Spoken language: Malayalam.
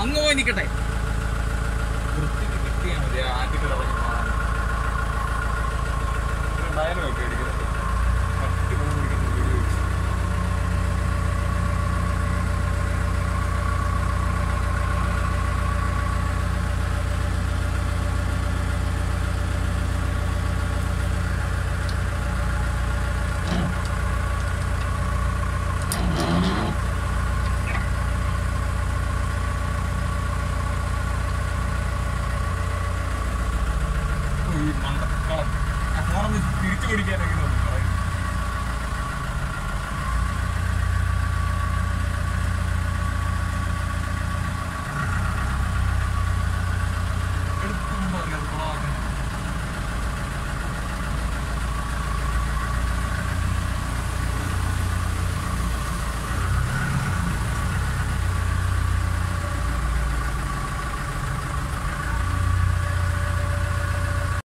അങ്ങ് പോയി നിൽക്കട്ടെ വൃത്തിക്ക് കിട്ടിയാൽ മതി. ആദ്യ തിരിച്ചു പിടിക്കാനൊക്കെ